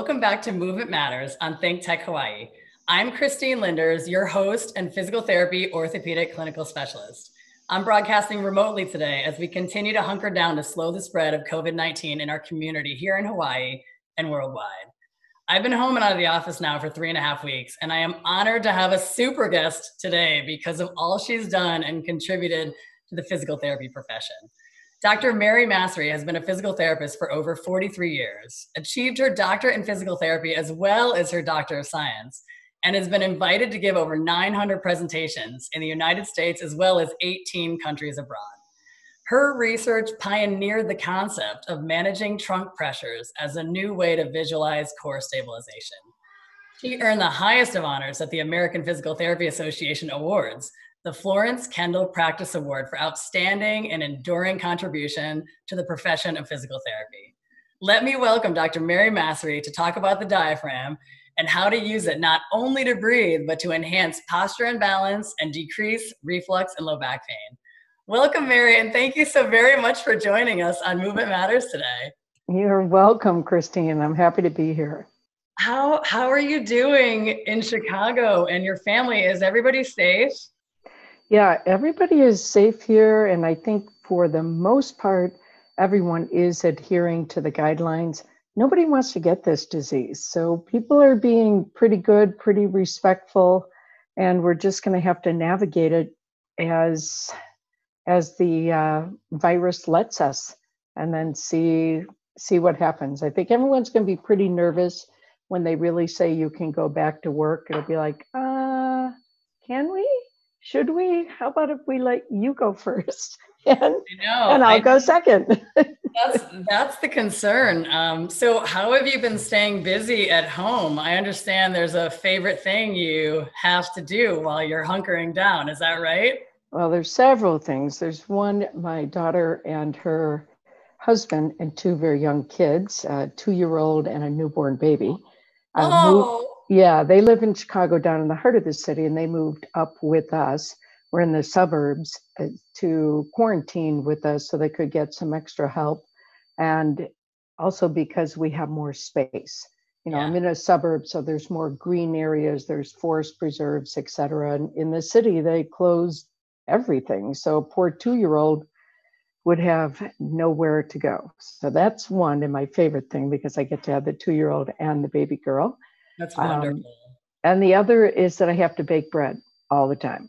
Welcome back to Movement Matters on Think Tech Hawaii. I'm Christine Lynders, your host and physical therapy orthopedic clinical specialist. I'm broadcasting remotely today as we continue to hunker down to slow the spread of COVID 19 in our community here in Hawaii and worldwide. I've been home and out of the office now for three and a half weeks, and I am honored to have a super guest today because of all she's done and contributed to the physical therapy profession. Dr. Mary Massery has been a physical therapist for over 43 years, achieved her doctorate in physical therapy as well as her doctor of science, and has been invited to give over 900 presentations in the United States as well as 18 countries abroad. Her research pioneered the concept of managing trunk pressures as a new way to visualize core stabilization. She earned the highest of honors at the American Physical Therapy Association Awards, the Florence Kendall Practice Award for outstanding and enduring contribution to the profession of physical therapy. Let me welcome Dr. Mary Massery to talk about the diaphragm and how to use it not only to breathe, but to enhance posture and balance and decrease reflux and low back pain. Welcome, Mary, and thank you so very much for joining us on Movement Matters today. You're welcome, Christine. I'm happy to be here. How how are you doing in Chicago and your family? Is everybody safe? Yeah, everybody is safe here. And I think for the most part, everyone is adhering to the guidelines. Nobody wants to get this disease. So people are being pretty good, pretty respectful. And we're just going to have to navigate it as as the uh, virus lets us and then see see what happens i think everyone's going to be pretty nervous when they really say you can go back to work it'll be like uh can we should we? How about if we let you go first? And, know, and I'll I, go second. that's that's the concern. Um, so, how have you been staying busy at home? I understand there's a favorite thing you have to do while you're hunkering down. Is that right? Well, there's several things. There's one, my daughter and her husband and two very young kids, a two-year-old and a newborn baby. Uh, oh. Yeah, they live in Chicago down in the heart of the city and they moved up with us. We're in the suburbs uh, to quarantine with us so they could get some extra help. And also because we have more space. You know, yeah. I'm in a suburb, so there's more green areas, there's forest preserves, et cetera. And in the city, they closed everything. So a poor two year old would have nowhere to go. So that's one and my favorite thing because I get to have the two year old and the baby girl. That's um, wonderful. Um, and the other is that I have to bake bread all the time.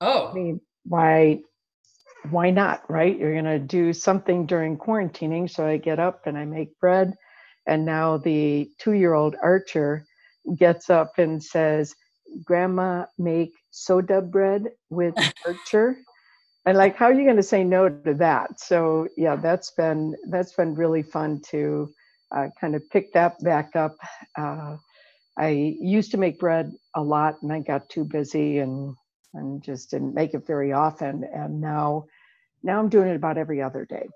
Oh. I mean, why why not, right? You're going to do something during quarantining, so I get up and I make bread. And now the 2-year-old Archer gets up and says, "Grandma, make soda bread with Archer." and like how are you going to say no to that so yeah that's been that's been really fun to uh, kind of pick that back up uh, I used to make bread a lot and I got too busy and and just didn't make it very often. And now now I'm doing it about every other day.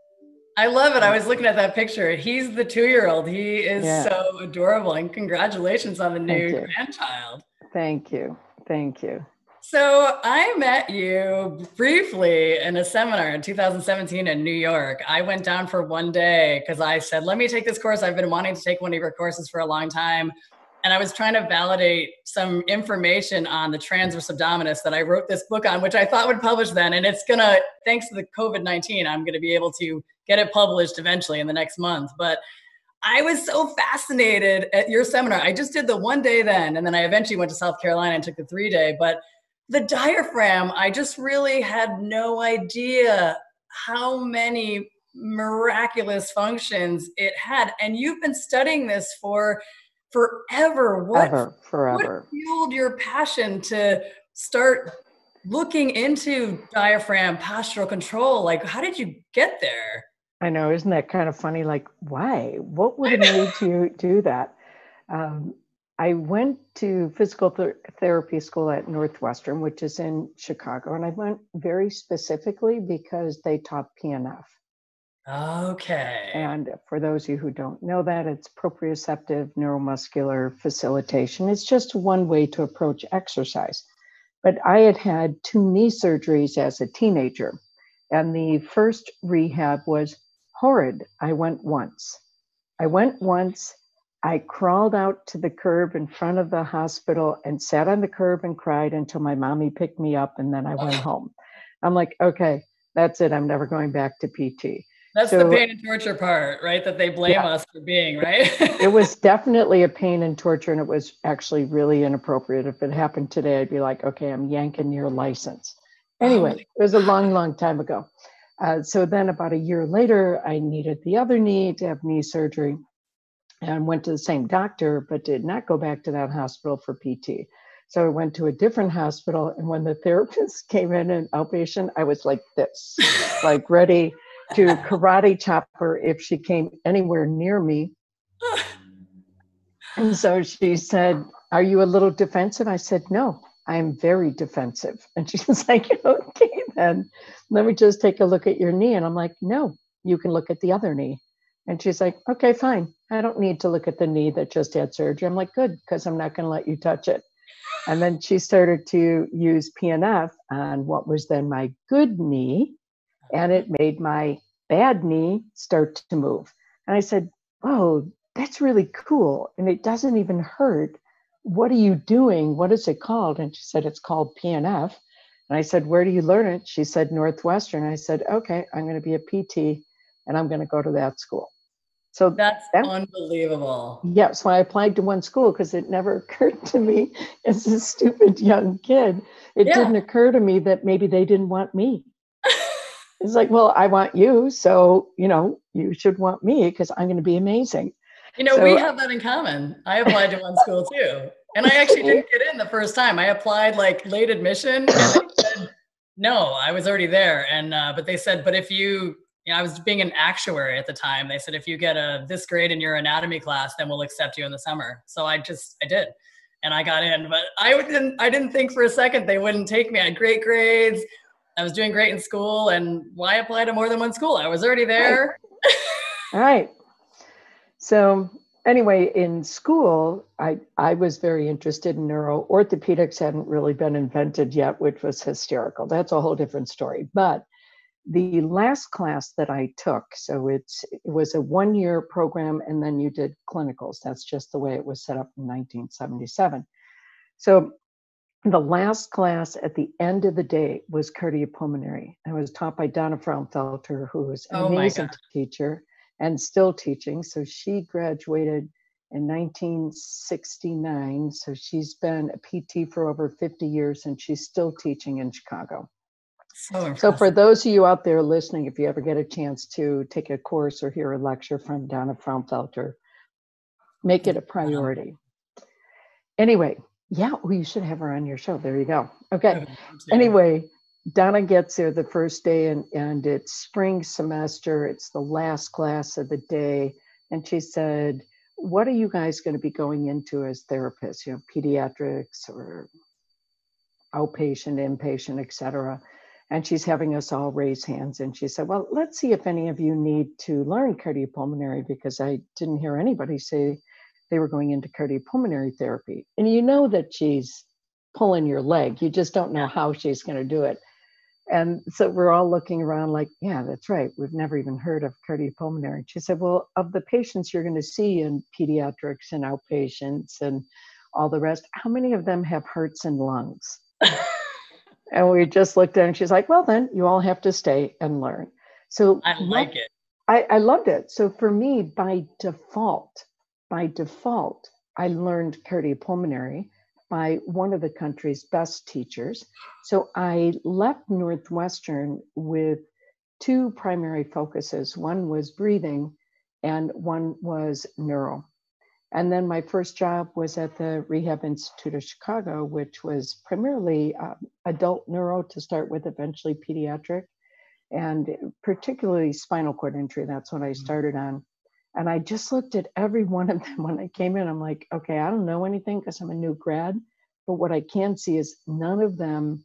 I love it. I was looking at that picture. He's the two year old. He is yeah. so adorable. And congratulations on the new Thank grandchild. Thank you. Thank you. So I met you briefly in a seminar in 2017 in New York. I went down for one day because I said, let me take this course. I've been wanting to take one of your courses for a long time and I was trying to validate some information on the transverse abdominis that I wrote this book on, which I thought would publish then. And it's gonna, thanks to the COVID 19, I'm gonna be able to get it published eventually in the next month. But I was so fascinated at your seminar. I just did the one day then, and then I eventually went to South Carolina and took the three day. But the diaphragm, I just really had no idea how many miraculous functions it had. And you've been studying this for forever. What, Ever, forever. what fueled your passion to start looking into diaphragm postural control? Like, how did you get there? I know, isn't that kind of funny? Like, why? What would have made you do that? Um, I went to physical th- therapy school at Northwestern, which is in Chicago, and I went very specifically because they taught PNF. Okay. And for those of you who don't know that, it's proprioceptive neuromuscular facilitation. It's just one way to approach exercise. But I had had two knee surgeries as a teenager, and the first rehab was horrid. I went once. I went once. I crawled out to the curb in front of the hospital and sat on the curb and cried until my mommy picked me up and then I went home. I'm like, okay, that's it. I'm never going back to PT. That's so, the pain and torture part, right? That they blame yeah. us for being, right? it was definitely a pain and torture, and it was actually really inappropriate. If it happened today, I'd be like, okay, I'm yanking your license. Anyway, oh it was a long, long time ago. Uh, so then, about a year later, I needed the other knee to have knee surgery and went to the same doctor, but did not go back to that hospital for PT. So I went to a different hospital, and when the therapist came in an outpatient, I was like this, like ready to karate chop her if she came anywhere near me. And so she said, Are you a little defensive? I said, No, I'm very defensive. And she was like, Okay, then let me just take a look at your knee. And I'm like, No, you can look at the other knee. And she's like, Okay, fine. I don't need to look at the knee that just had surgery. I'm like, Good, because I'm not going to let you touch it. And then she started to use PNF on what was then my good knee and it made my bad knee start to move. And I said, Oh, that's really cool. And it doesn't even hurt. What are you doing? What is it called? And she said, It's called PNF. And I said, Where do you learn it? She said, Northwestern. I said, Okay, I'm going to be a PT and I'm going to go to that school. So that's that, unbelievable. Yeah. So I applied to one school because it never occurred to me as a stupid young kid. It yeah. didn't occur to me that maybe they didn't want me. It's like, well, I want you, so you know, you should want me because I'm going to be amazing. You know, so, we have that in common. I applied to one school too, and I actually didn't get in the first time. I applied like late admission, and they said no, I was already there. And uh, but they said, but if you, you know, I was being an actuary at the time. They said if you get a this grade in your anatomy class, then we'll accept you in the summer. So I just I did, and I got in. But I didn't I didn't think for a second they wouldn't take me. I had great grades. I was doing great in school, and why apply to more than one school? I was already there. All right. So anyway, in school, I, I was very interested in neuro. Orthopedics hadn't really been invented yet, which was hysterical. That's a whole different story. But the last class that I took, so it's it was a one-year program, and then you did clinicals. That's just the way it was set up in 1977. So the last class at the end of the day was cardiopulmonary. I was taught by Donna Frownfelter, who was an oh amazing teacher and still teaching. So she graduated in 1969. So she's been a PT for over 50 years and she's still teaching in Chicago. So, so, for those of you out there listening, if you ever get a chance to take a course or hear a lecture from Donna Frownfelter, make it a priority. Anyway, yeah, well, you should have her on your show. There you go. Okay. Anyway, Donna gets there the first day, and, and it's spring semester. It's the last class of the day. And she said, What are you guys going to be going into as therapists? You know, pediatrics or outpatient, inpatient, etc. And she's having us all raise hands. And she said, Well, let's see if any of you need to learn cardiopulmonary because I didn't hear anybody say they were going into cardiopulmonary therapy. And you know that she's pulling your leg. You just don't know how she's going to do it. And so we're all looking around like, yeah, that's right. We've never even heard of cardiopulmonary. She said, well, of the patients you're going to see in pediatrics and outpatients and all the rest, how many of them have hearts and lungs? and we just looked at her and she's like, well, then you all have to stay and learn. So I like it. I, I loved it. So for me, by default, by default, I learned cardiopulmonary by one of the country's best teachers. So I left Northwestern with two primary focuses. One was breathing, and one was neuro. And then my first job was at the Rehab Institute of Chicago, which was primarily uh, adult neuro to start with, eventually pediatric, and particularly spinal cord injury. That's what I mm-hmm. started on. And I just looked at every one of them when I came in. I'm like, okay, I don't know anything because I'm a new grad, but what I can see is none of them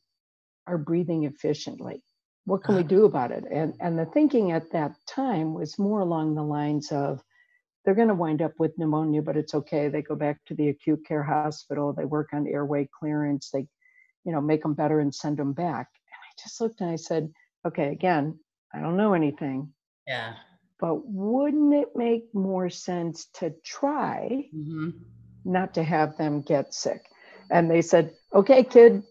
are breathing efficiently. What can we ah. do about it? And and the thinking at that time was more along the lines of they're going to wind up with pneumonia, but it's okay. They go back to the acute care hospital. They work on airway clearance. They, you know, make them better and send them back. And I just looked and I said, okay, again, I don't know anything. Yeah but wouldn't it make more sense to try mm-hmm. not to have them get sick? And they said, okay, kid,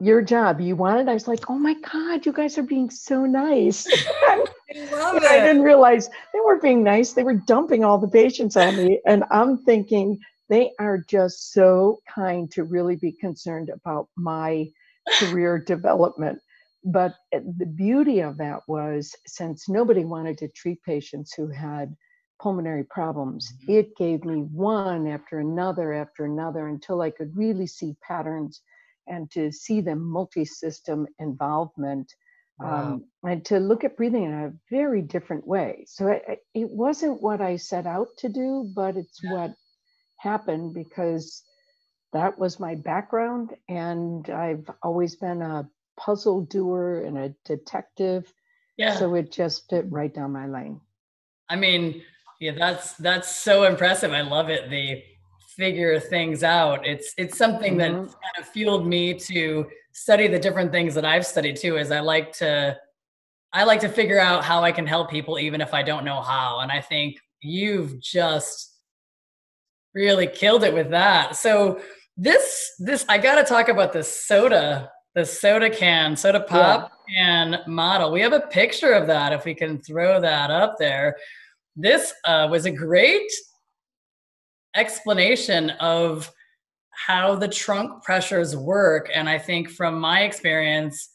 your job. You want it? I was like, oh my God, you guys are being so nice. I love it. I didn't realize they weren't being nice. They were dumping all the patients on me. And I'm thinking they are just so kind to really be concerned about my career development. But eh, the beauty of that was since nobody wanted to treat patients who had pulmonary problems, mm-hmm. it gave me one after another after another until I could really see patterns and to see the multi-system involvement wow. um, and to look at breathing in a very different way. So it, it wasn't what I set out to do, but it's yeah. what happened because that was my background and I've always been a puzzle doer and a detective. Yeah. So it just fit right down my lane. I mean, yeah, that's that's so impressive. I love it. The figure things out. It's it's something mm-hmm. that kind of fueled me to study the different things that I've studied too. Is I like to I like to figure out how I can help people even if I don't know how. And I think you've just really killed it with that. So this this I got to talk about the soda, the soda can, soda pop yeah. can model. We have a picture of that if we can throw that up there. This uh, was a great explanation of how the trunk pressures work. And I think from my experience,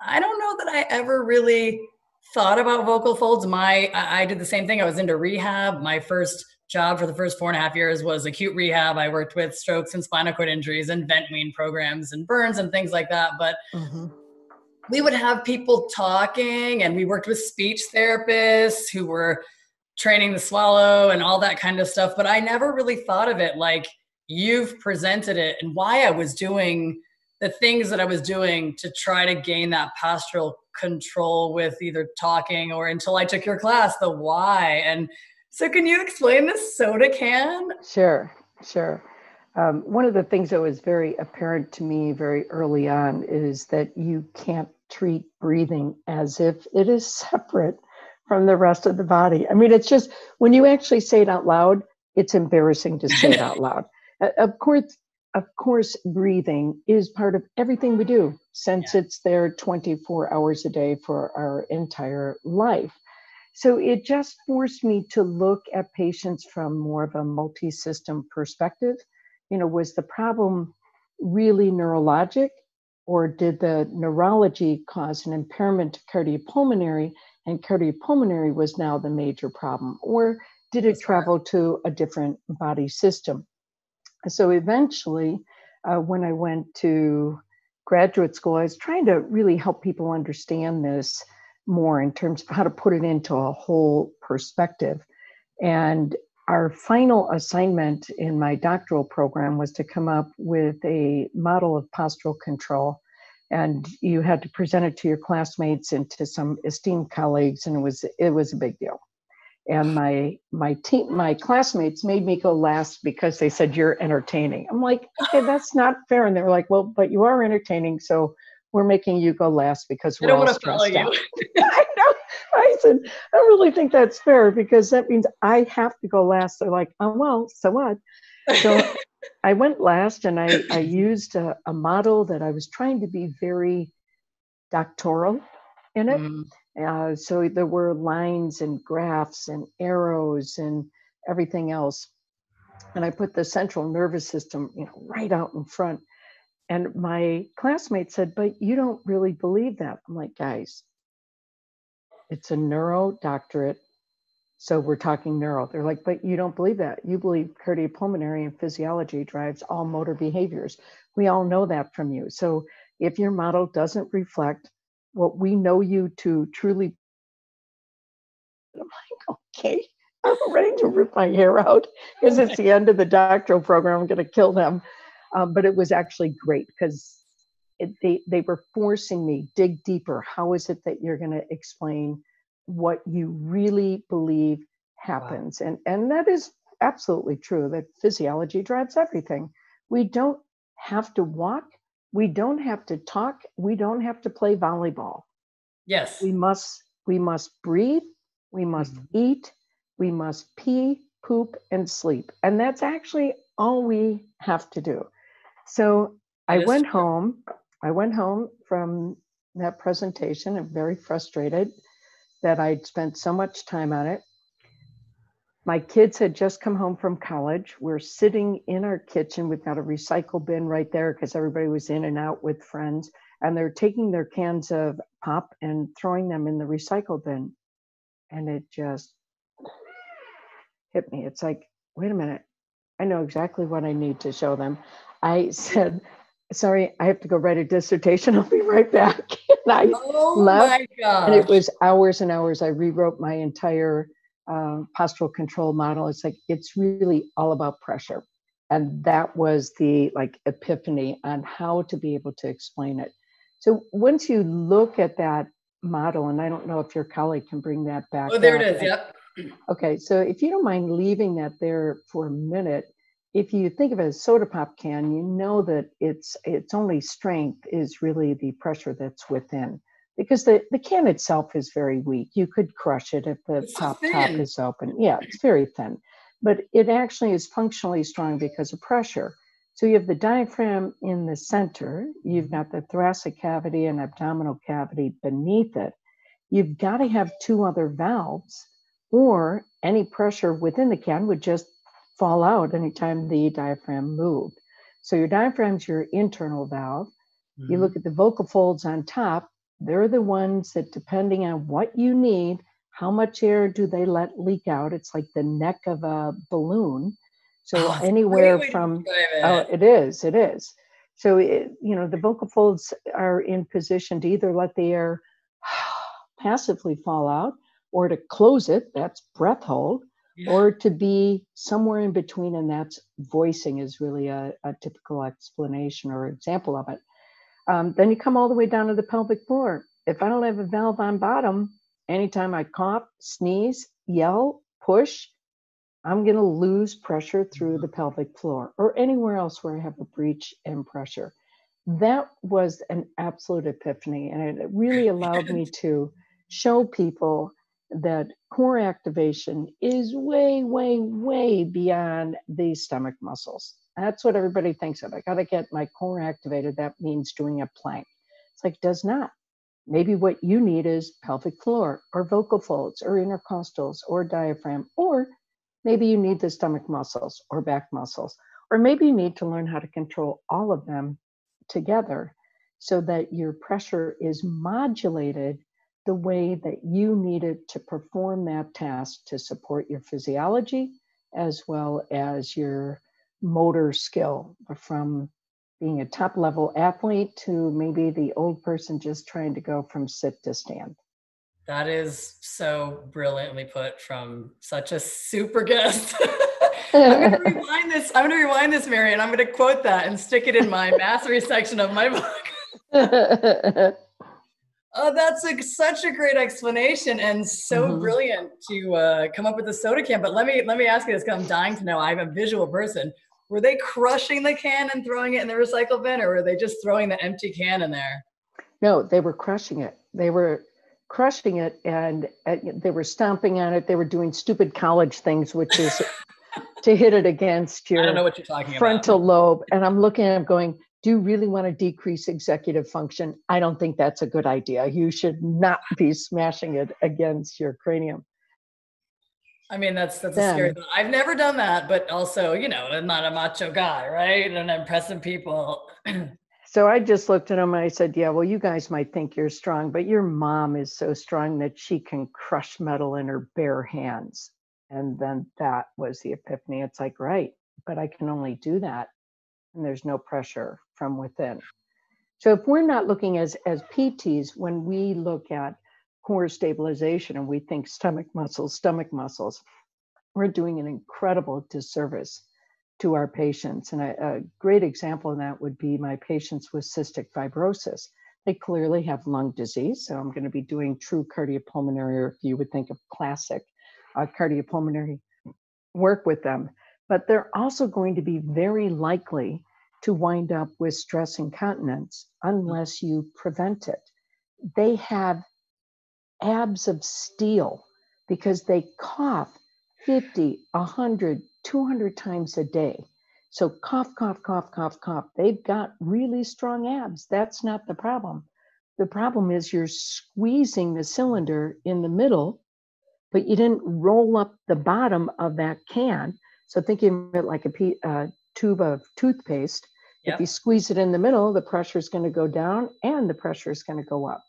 I don't know that I ever really thought about vocal folds. My I, I did the same thing. I was into rehab. My first job for the first four and a half years was acute rehab. I worked with strokes and spinal cord injuries and vent wean programs and burns and things like that. But mm-hmm. we would have people talking, and we worked with speech therapists who were training the swallow and all that kind of stuff. But I never really thought of it like you've presented it and why I was doing the things that I was doing to try to gain that postural control with either talking or until I took your class, the why. And so, can you explain the soda can? Sure, sure. Um, one of the things that was very apparent to me very early on is that you can't treat breathing as if it is separate from the rest of the body. I mean, it's just when you actually say it out loud, it's embarrassing to say it out loud. Of course, of course, breathing is part of everything we do since yeah. it's there 24 hours a day for our entire life. So it just forced me to look at patients from more of a multi system perspective. You know, was the problem really neurologic, or did the neurology cause an impairment to cardiopulmonary and cardiopulmonary was now the major problem, or did it travel to a different body system? So eventually, uh, when I went to graduate school, I was trying to really help people understand this more in terms of how to put it into a whole perspective. And our final assignment in my doctoral program was to come up with a model of postural control. And you had to present it to your classmates and to some esteemed colleagues and it was it was a big deal. And my my team my classmates made me go last because they said you're entertaining. I'm like okay that's not fair. And they were like well but you are entertaining so we're making you go last because we're I don't all stressed out. I know. I said, I really think that's fair because that means I have to go last. They're like, oh well, so what? So I went last and I, I used a, a, model that I was trying to be very doctoral in it. Mm. Uh, so there were lines and graphs and arrows and everything else. And I put the central nervous system, you know, right out in front. And my classmate said, But you don't really believe that. I'm like, guys, it's a neuro doctorate so we're talking neuro. They're like, but you don't believe that. You believe cardiopulmonary and physiology drives all motor behaviors. We all know that from you. So if your model doesn't reflect what we know you to truly, I'm like, okay, I'm ready to rip my hair out because it's the end of the doctoral program. I'm going to kill them. Um, but it was actually great because they they were forcing me dig deeper. How is it that you're going to explain? what you really believe happens. Wow. And, and that is absolutely true that physiology drives everything. We don't have to walk, we don't have to talk, we don't have to play volleyball. Yes. We must we must breathe we must mm-hmm. eat, we must pee, poop, and sleep. And that's actually all we have to do. So I went home. I went home from that presentation. I'm very frustrated that I'd spent so much time on it. My kids had just come home from college. We're sitting in our kitchen. We've got a recycle bin right there because everybody was in and out with friends. And they're taking their cans of pop and throwing them in the recycle bin. And it just hit me. It's like, wait a minute. I know exactly what I need to show them. I said, sorry, I have to go write a dissertation. I'll be right back. and I oh left, my God. And it was hours and hours. I rewrote my entire uh, postural control model. It's like, it's really all about pressure. And that was the like epiphany on how to be able to explain it. So once you look at that model, and I don't know if your colleague can bring that back. Oh, there it is. Yep. Okay, so if you don't mind leaving that there for a minute, if you think of a soda pop can, you know that its its only strength is really the pressure that's within, because the the can itself is very weak. You could crush it if the it's top thin. top is open. Yeah, it's very thin, but it actually is functionally strong because of pressure. So you have the diaphragm in the center. You've got the thoracic cavity and abdominal cavity beneath it. You've got to have two other valves, or any pressure within the can would just fall out anytime the diaphragm moved. So your diaphragm's your internal valve. Mm-hmm. You look at the vocal folds on top, they're the ones that, depending on what you need, how much air do they let leak out? It's like the neck of a balloon. So oh, anywhere from it. oh, it is, it is. So it, you know the vocal folds are in position to either let the air passively fall out or to close it. That's breath hold or to be somewhere in between and that's voicing is really a, a typical explanation or example of it. Um, then you come all the way down to the pelvic floor. If i don't have a valve on bottom anytime i cough sneeze yell push i'm going to lose pressure through mm-hmm. the pelvic floor or anywhere else where i have a breach and pressure. That was an absolute epiphany and it really allowed me to show people that core activation is way, way, way beyond the stomach muscles. That's what everybody thinks of. I got to get my core activated. That means doing a plank. It's like, does not. Maybe what you need is pelvic floor or vocal folds or intercostals or diaphragm, or maybe you need the stomach muscles or back muscles, or maybe you need to learn how to control all of them together so that your pressure is modulated the way that you needed to perform that task to support your physiology as well as your motor skill from being a top level athlete to maybe the old person just trying to go from sit to stand. That is so brilliantly put from such a super guest. I'm going to rewind this. I'm going to rewind this, Mary, and I'm going to quote that and stick it in my mastery section of my book. Oh, that's a, such a great explanation and so mm-hmm. brilliant to uh, come up with a soda can. But let me let me ask you this because I'm dying to know. I'm a visual person. Were they crushing the can and throwing it in the recycle bin, or were they just throwing the empty can in there? No, they were crushing it. They were crushing it, and uh, they were stomping on it. They were doing stupid college things, which is to hit it against your I don't know what you're talking frontal about. lobe. And I'm looking at them going, do you really want to decrease executive function? I don't think that's a good idea. You should not be smashing it against your cranium. I mean, that's that's a scary thought. I've never done that, but also, you know, I'm not a macho guy, right? And I'm impressing people. so I just looked at him and I said, Yeah, well, you guys might think you're strong, but your mom is so strong that she can crush metal in her bare hands. And then that was the epiphany. It's like, right, but I can only do that and there's no pressure from within. So if we're not looking as, as PTs, when we look at core stabilization and we think stomach muscles, stomach muscles, we're doing an incredible disservice to our patients. And a, a great example of that would be my patients with cystic fibrosis. They clearly have lung disease. So I'm going to be doing true cardiopulmonary, or if you would think of classic uh, cardiopulmonary work with them. But they're also going to be very likely to wind up with stress incontinence mm. unless you prevent it. They have abs of steel because they cough 50, 100, 200 times a day. So cough, cough, cough, cough, cough. They've got really strong abs. That's not the problem. The problem is you're squeezing the cylinder in the middle, but you didn't roll up the bottom of that can. So thinking of it like a uh, tube of toothpaste, yep. if you squeeze it in the middle, the pressure is going to go down and the pressure is going to go up.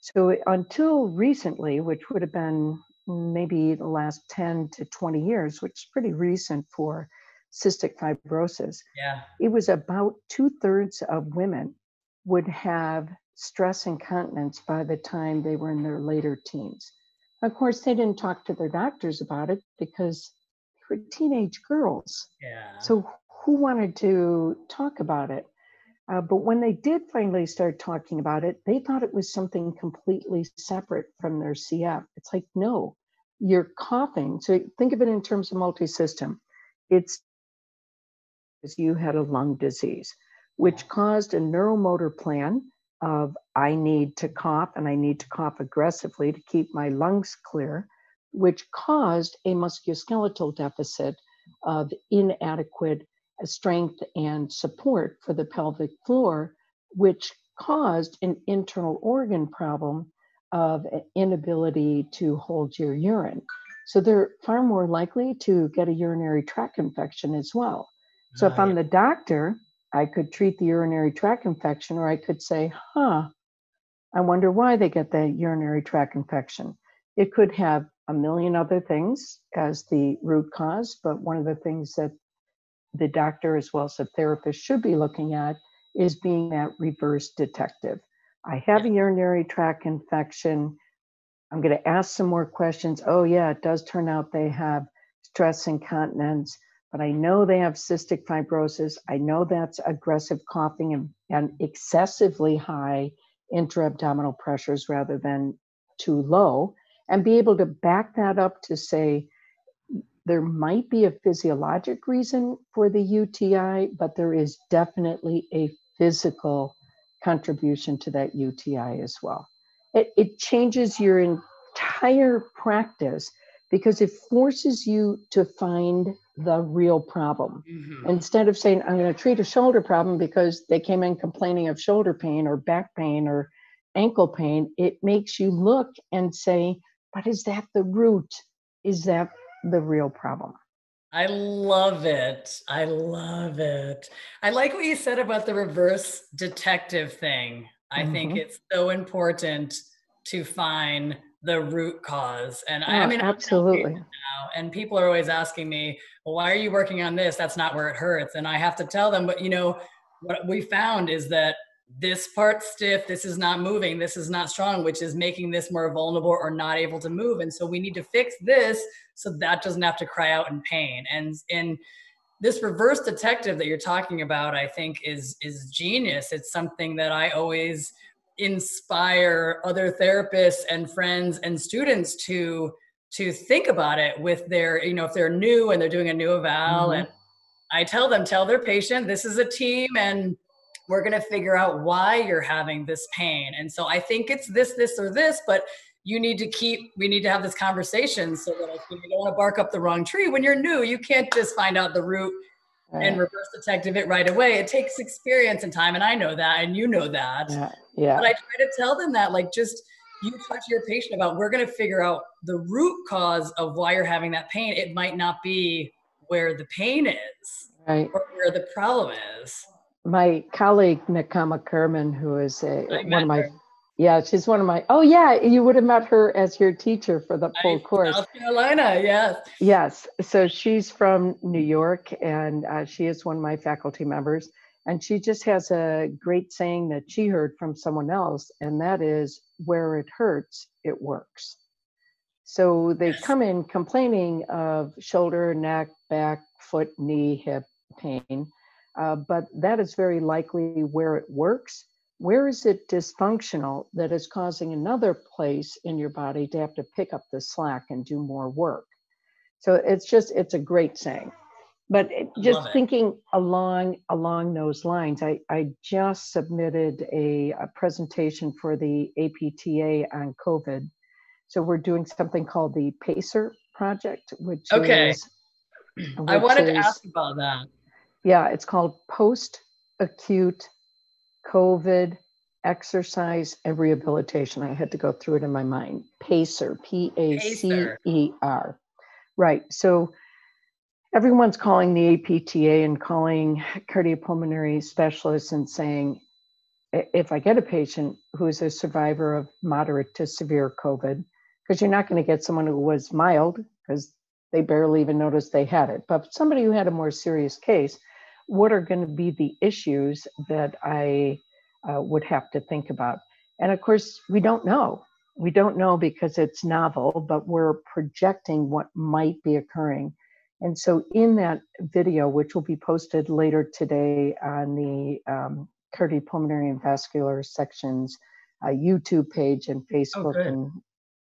So until recently, which would have been maybe the last 10 to 20 years, which is pretty recent for cystic fibrosis, yeah. it was about two thirds of women would have stress incontinence by the time they were in their later teens. Of course, they didn't talk to their doctors about it because teenage girls. Yeah. So who wanted to talk about it? Uh, but when they did finally start talking about it, they thought it was something completely separate from their CF. It's like, no, you're coughing. So think of it in terms of multi-system. It's you had a lung disease, which caused a neuromotor plan of I need to cough and I need to cough aggressively to keep my lungs clear, which caused a musculoskeletal deficit of inadequate strength and support for the pelvic floor, which caused an internal organ problem of inability to hold your urine. So they're far more likely to get a urinary tract infection as well. So if I'm the doctor, I could treat the urinary tract infection, or I could say, huh, I wonder why they get the urinary tract infection. It could have a million other things as the root cause, but one of the things that the doctor, as well as the therapist, should be looking at is being that reverse detective. I have a urinary tract infection. I'm going to ask some more questions. Oh, yeah, it does turn out they have stress incontinence but I know they have cystic fibrosis. I know that's aggressive coughing and, and excessively high intra-abdominal pressures rather than too low, and be able to back that up to say there might be a physiologic reason for the UTI, but there is definitely a physical contribution to that UTI as well. It, it changes your entire practice because it forces you to find the real problem. Mm-hmm. Instead of saying, I'm going to treat a shoulder problem because they came in complaining of shoulder pain or back pain or ankle pain, it makes you look and say, but is that the root? Is that the real problem? I love it. I love it. I like what you said about the reverse detective thing. I mm-hmm. think it's so important to find the root cause. And I, I, mean, absolutely. Now, and people are always asking me, well, why are you working on this? That's not where it hurts. And I have to tell them, but you know, what we found is that this part stiff, this is not moving, this is not strong, which is making this more vulnerable or not able to move. And so we need to fix this so that doesn't have to cry out in pain. And in this reverse detective that you're talking about, I think is is genius. It's something that I always inspire other therapists and friends and students to to think about it with their you know if they're new and they're doing a new eval mm-hmm. and i tell them tell their patient this is a team and we're going to figure out why you're having this pain and so i think it's this this or this but you need to keep we need to have this conversation so that you don't want to bark up the wrong tree when you're new you can't just find out the root right. and reverse detective it right away. It takes experience and time, and I know that, and you know that. Yeah. yeah. But I try to tell them that, like, just you talk to your patient about we're going to figure out the root cause of why you're having that pain. It might not be where the pain is, right, or where the problem is. My colleague Nakama Kerman, who is a one of my yeah, she's one of my. Oh, yeah, you would have met her as your teacher for the full I, course. South Carolina, yes. Yes, so she's from New York, and uh, she is one of my faculty members. And she just has a great saying that she heard from someone else, and that is, "Where it hurts, it works." So they yes. come in complaining of shoulder, neck, back, foot, knee, hip pain, uh, but that is very likely where it works where is it dysfunctional that is causing another place in your body to have to pick up the slack and do more work? So it's just, it's a great saying. But just thinking along along those lines, I, I just submitted a, a presentation for the APTA on COVID. So we're doing something called the PACER project, which okay. is. I wanted is, to ask about that. Yeah, it's called post acute COVID exercise and rehabilitation. I had to go through it in my mind. PACER, P A C E R. Right. So everyone's calling the APTA and calling cardiopulmonary specialists and saying, if I get a patient who is a survivor of moderate to severe COVID, because you're not going to get someone who was mild because they barely even noticed they had it, but somebody who had a more serious case, what are going to be the issues that I uh, would have to think about? And of course, we don't know. We don't know because it's novel, but we're projecting what might be occurring. And so, in that video, which will be posted later today on the um, cardiopulmonary and vascular sections uh, YouTube page and oh, Facebook oh, and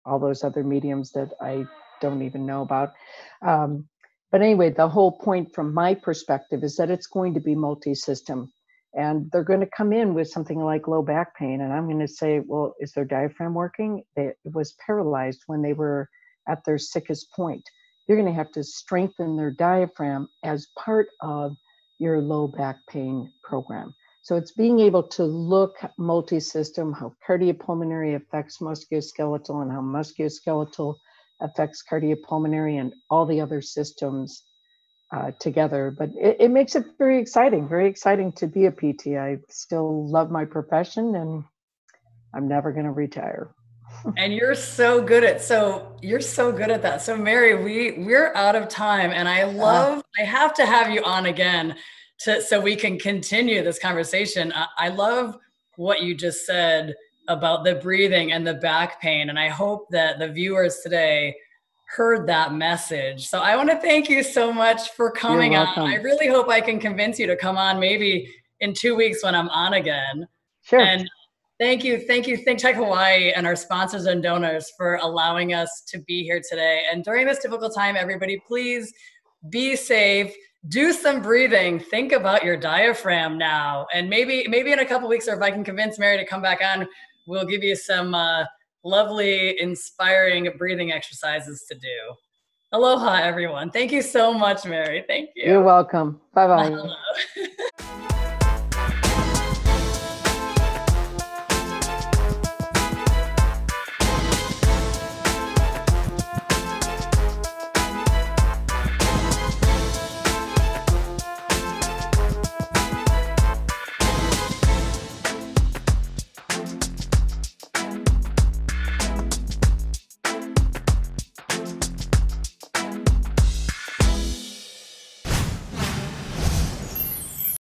all those other mediums that I don't even know about. Um, but anyway, the whole point from my perspective is that it's going to be multi system. And they're going to come in with something like low back pain. And I'm going to say, well, is their diaphragm working? It was paralyzed when they were at their sickest point you're going to have to strengthen their diaphragm as part of your low back pain program. So it's being able to look multi-system, how cardiopulmonary affects musculoskeletal and how musculoskeletal affects cardiopulmonary and all the other systems uh, together. But it, it makes it very exciting, very exciting to be a PT. I still love my profession and I'm never going to retire and you're so good at so you're so good at that so mary we we're out of time and i uh-huh. love uh, i have to have you on again to so we can continue this conversation I, I love what you just said about the breathing and the back pain and i hope that the viewers today heard that message so i want to thank you so much for coming on i really hope i can convince you to come on maybe in two weeks when i'm on again sure and Thank you. Thank you. Think Tech Hawaii and our sponsors and donors for allowing us to be here today. And during this difficult time, everybody, please be safe. Do some breathing. Think about your diaphragm now. And maybe, maybe in a couple weeks, or if I can convince Mary to come back on, we'll give you some uh, lovely, inspiring breathing exercises to do. Aloha, everyone. Thank you so much, Mary. Thank you. You're welcome. Bye bye.